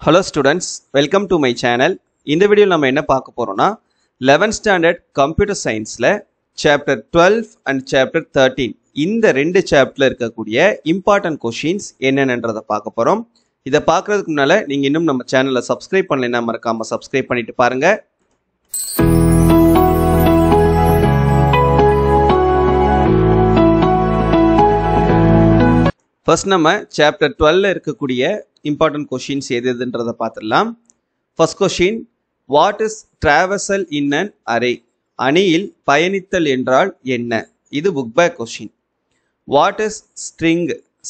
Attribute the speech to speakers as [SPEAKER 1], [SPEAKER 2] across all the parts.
[SPEAKER 1] Hello students welcome to my channel இந்த வீடியோவில் நம்ம என்ன பார்க்க போகிறோம்னா 11th ஸ்டாண்டர்ட் கம்ப்யூட்டர் சயின்ஸில் chapter twelve and chapter thirteen இந்த ரெண்டு சாப்டரில் இருக்கக்கூடிய இம்பார்ட்டன்ட் கொஷின்ஸ் என்னென்னன்றதை பார்க்க போகிறோம் இதை பார்க்குறதுக்கு முன்னால் நீங்கள் இன்னும் நம்ம சேனலை சப்ஸ்கிரைப் பண்ணலைன்னா மறக்காமல் சப்ஸ்கிரைப் பண்ணிட்டு பாருங்கள் ஃபர்ஸ்ட் நம்ம சாப்டர் டுவெல்ல இருக்கக்கூடிய இம்பார்ட்டன்ட் கொஷின்ஸ் எது எதுன்றதை பார்த்துடலாம். First question what is traversal in an array அணியில் பயணித்தல் என்றால் என்ன? இது book back question what is string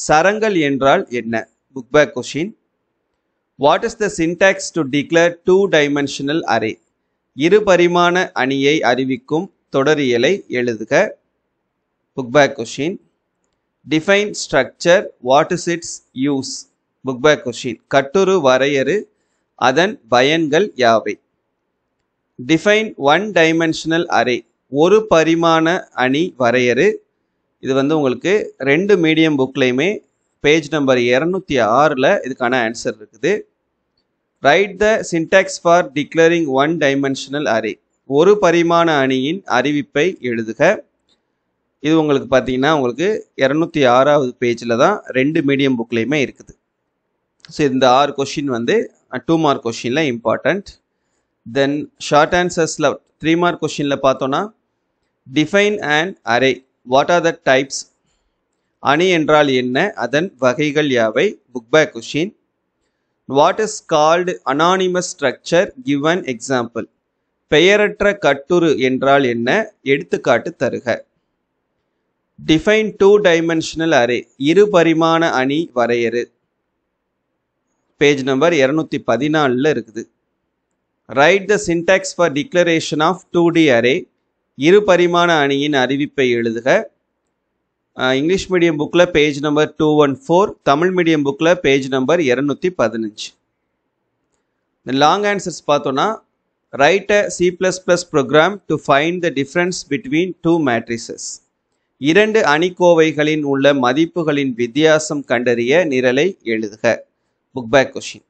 [SPEAKER 1] சரங்கள் என்றால் என்ன? Book back question what is the syntax to declare two dimensional array இரு பரிமாண அணியை அறிவிக்கும் தொடரியலை எழுதுக. Book back question define structure what is its use book back question கட்டுரு வரையறு அதன் பயன்கள் யாவை? டிஃபைன் ஒன் டைமென்ஷனல் அரே ஒரு பரிமாண அணி வரையறு. இது வந்து உங்களுக்கு ரெண்டு மீடியம் புக்லேயுமே பேஜ் நம்பர் இரநூத்தி ஆறில் இதுக்கான ஆன்சர் இருக்குது. Write the syntax for declaring one dimensional array ஒரு பரிமாண அணியின் அறிவிப்பை எழுதுக. இது உங்களுக்கு பார்த்தீங்கன்னா உங்களுக்கு இரநூத்தி ஆறாவது பேஜில் தான் ரெண்டு மீடியம் புக்லேயுமே இருக்குது. ஸோ இந்த ஆறு கொஷின் வந்து டூ மார்க் கொஷினில் இம்பார்ட்டண்ட் தென் ஷார்ட் ஆன்சர்ஸில் த்ரீ மார்க் கொஷினில் பார்த்தோன்னா define and array what are the types அணி என்றால் என்ன? அதன் வகைகள் யாவை? Book back question what is called anonymous structure given example பெயரற்ற கட்டுரு என்றால் என்ன? எடுத்துக்காட்டு தருக. டிஃபைன் டூ டைமென்ஷனல் அரே இரு பரிமாண அணி வரையறு. பேஜ் நம்பர் இரநூத்தி பதினாலில் இருக்குது. Write the syntax for declaration of two D array இரு பரிமாண அணியின் அறிவிப்பை எழுதுக. இங்கிலீஷ் மீடியம் புக்கில் page number two one four Tamil medium புக்கில் பேஜ் நம்பர் இரநூத்தி பதினஞ்சு. இந்த லாங் ஆன்சர்ஸ் பார்த்தோன்னா write a C plus plus program to find the difference between two matrices இரண்டு அணிக்கோவைகளின் உள்ள மதிப்புகளின் வித்தியாசம் கண்டறிய நிரலை எழுதுக. புக் பேக் கொஷின்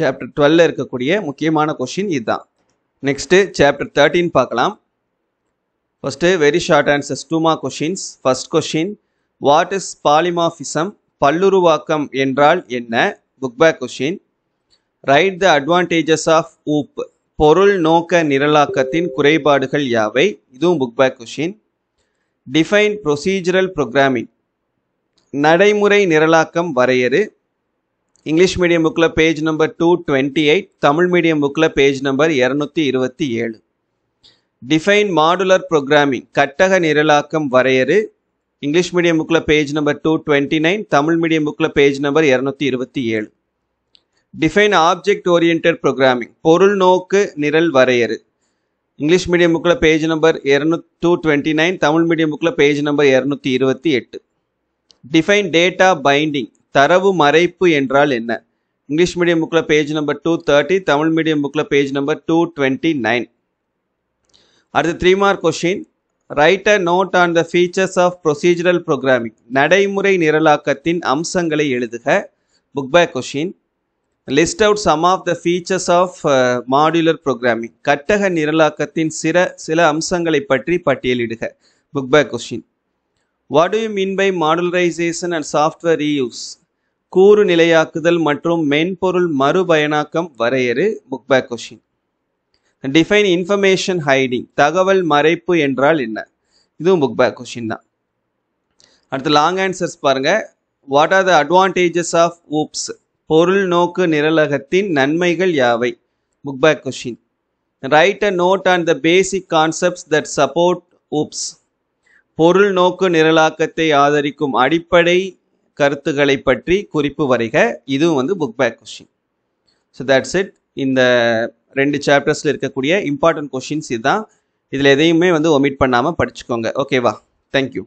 [SPEAKER 1] சாப்டர் டுவெல்ல இருக்கக்கூடிய முக்கியமான கொஷின் இதுதான். நெக்ஸ்ட்டு சாப்டர் தேர்ட்டீன் பார்க்கலாம். First very short answers two questions first question what is polymorphism பல்லுருவாக்கம் என்றால் என்ன? Book back question write the advantages of OOP பொருள் நோக்க நிரலாக்கத்தின் குறைபாடுகள் யாவை? இதுவும் book back question define procedural programming நடைமுறை நிரலாக்கம் வரையறு. இங்கிலீஷ் மீடியம் புக்கில் page number two twenty eight Tamil medium புக்கில் பேஜ் நம்பர் இரநூத்தி இருபத்தி ஏழு. டிஃபைன் மாடுலர் ப்ரோக்ராமிங் கட்டக நிரலாக்கம் வரையறு. இங்கிலீஷ் மீடியம் புக்கில் page number two twenty nine Tamil medium புக்கில் பேஜ் நம்பர் இரநூத்தி இருபத்தி ஏழு. டிஃபைன் ஆப்ஜெக்ட் ஓரியன்ட் ப்ரோக்ராமிங் பொருள் நோக்கு நிரல் வரையறு. இங்கிலீஷ் மீடியம் புக்கில் page number இரநூ two twenty nine Tamil medium புக்கில் பேஜ் நம்பர் இரநூத்தி இருபத்தி எட்டு. டிஃபைன் டேட்டா பைண்டிங் தரவு மறைப்பு என்றால் என்ன? இங்கிலீஷ் மீடியம் புக்கில் page number two thirty Tamil medium புக்கில் page number two twenty nine அடுத்து three mark question write a note on the features of procedural programming நடைமுறை நிரலாக்கத்தின் அம்சங்களை எழுதுக. Book back question list out some of the features of modular programming கட்டக நிரலாக்கத்தின் சில சில அம்சங்களை பற்றி பட்டியலிடுக. Book back question what you mean by modularisation and software reuse கூறு நிலையாக்குதல் மற்றும் மென்பொருள் மறுபயனாக்கம் வரையறு book back question define information hiding தகவல் மறைப்பு என்றால் என்ன? இதுவும் புக் பேக் கொஷின் தான். அடுத்து லாங் ஆன்சர்ஸ் பாருங்கள் what are the advantages of OOPS பொருள் நோக்கு நிரலகத்தின் நன்மைகள் யாவை? Book back question write a note on the basic concepts that support OOPS பொருள் நோக்கு நிரலாக்கத்தை ஆதரிக்கும் அடிப்படை கருத்துக்களை பற்றி குறிப்பு வரைக. இதுவும் வந்து book back question so that's it இந்த ரெண்டு சாப்டர்ஸில் இருக்கக்கூடிய இம்பார்ட்டன்ட் கொஷின்ஸ் இதுதான். இதில் எதையுமே வந்து ஒமிட் பண்ணாமல் படிச்சுக்கோங்க. ஓகேவா தேங்க்யூ